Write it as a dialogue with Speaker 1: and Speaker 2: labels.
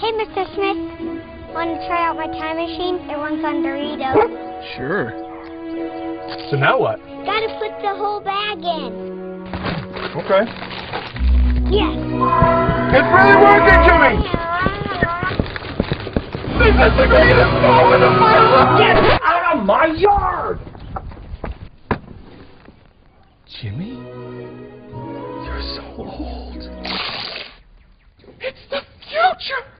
Speaker 1: Hey, Mr. Smith. Want to try out my time machine? It runs on Doritos.
Speaker 2: Sure. So now what?
Speaker 1: Gotta put the whole bag in.
Speaker 2: Okay.
Speaker 1: Yes.
Speaker 2: It's really working, Jimmy! This is the greatest moment of my life!
Speaker 3: Get out of my yard!
Speaker 2: Jimmy? You're so old.